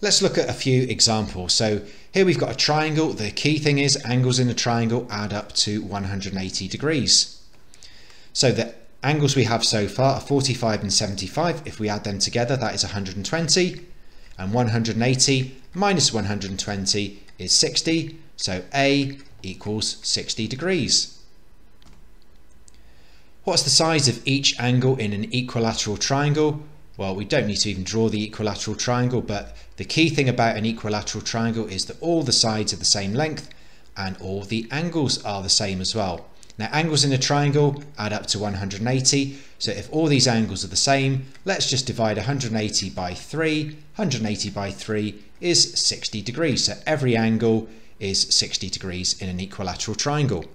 Let's look at a few examples. So here we've got a triangle. The key thing is angles in a triangle add up to 180 degrees. So the angles we have so far are 45 and 75. If we add them together, that is 120. And 180 minus 120 is 60. So A equals 60 degrees. What's the size of each angle in an equilateral triangle? Well, we don't need to even draw the equilateral triangle, but the key thing about an equilateral triangle is that all the sides are the same length and all the angles are the same as well. Now angles in a triangle add up to 180, so if all these angles are the same, let's just divide 180 by 3. 180 by 3 is 60 degrees, so every angle is 60 degrees in an equilateral triangle.